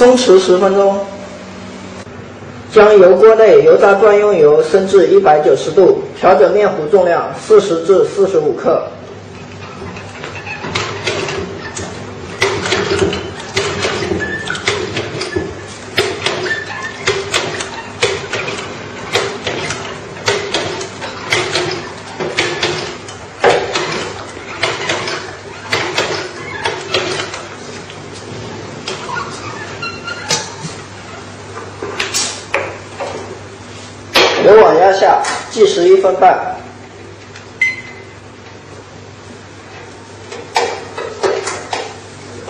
松弛十分钟。将油锅内油炸专用油升至一百九十度，调整面糊重量四十至四十五克。油网压下，计时一分半。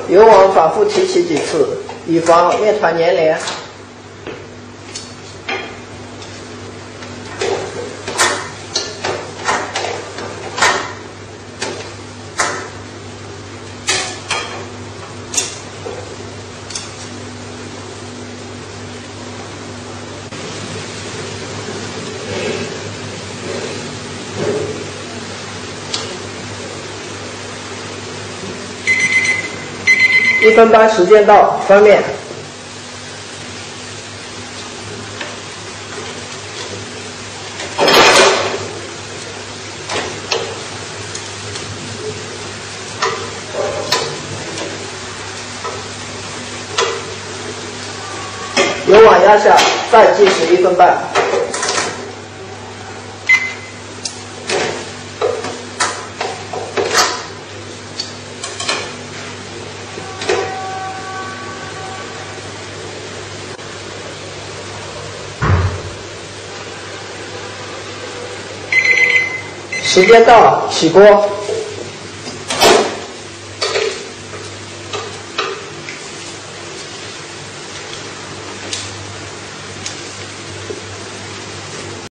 油网反复提起几次，以防面团粘连。一分半时间到，翻面。油网压下，再计时一分半。时间到了，起锅。